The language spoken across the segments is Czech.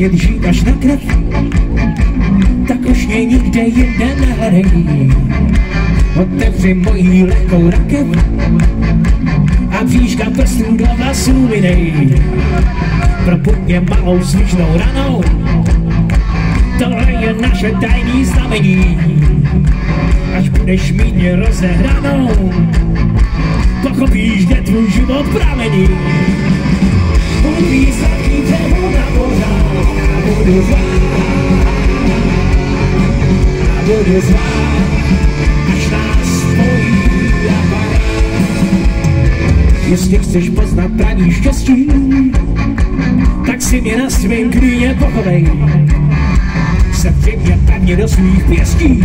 mět žít až na krev, tak už mě nikde jinde nehrej. Otevři mojí lehkou rakev a bříška prstů do vlasů mi dej. Propuď mě malou svížnou ranou, tohle je naše tajný znamení. Až budeš mít mě rozehranou, pochopíš, kde tvůj život pramení. Na pořád a budu zvát, a budu zvát, až nás spojí aparát. Jestli chceš poznat pravý štěstí, tak si mě na svém klíně pochovej. Sevři mě pevně do svých pěstí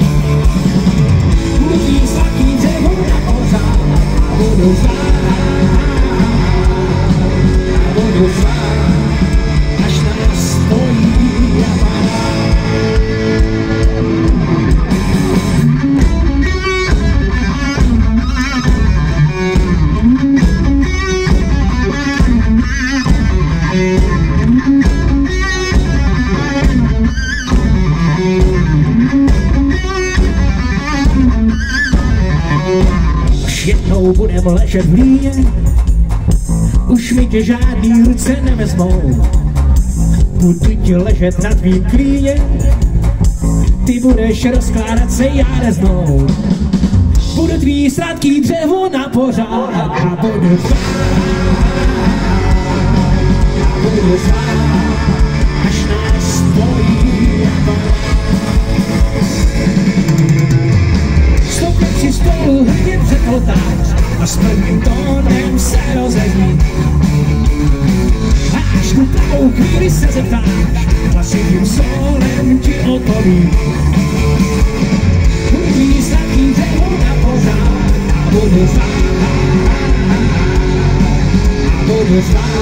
jednou budem ležet v líně, už mi tě žádný ruce nevezmou. Budu ti ležet na tvým klíně, ty budeš rozkládat se já reznou. Budu tvý sladký dřevo na pořád a budu zvát, a budu zvát, a s prvním tónem se rozezní. Až tu pravou chvíli se zeptáš, hlasitým solem ti odpoví. Budu sladký dřevo na pořád a budu zvát, a budu zvát,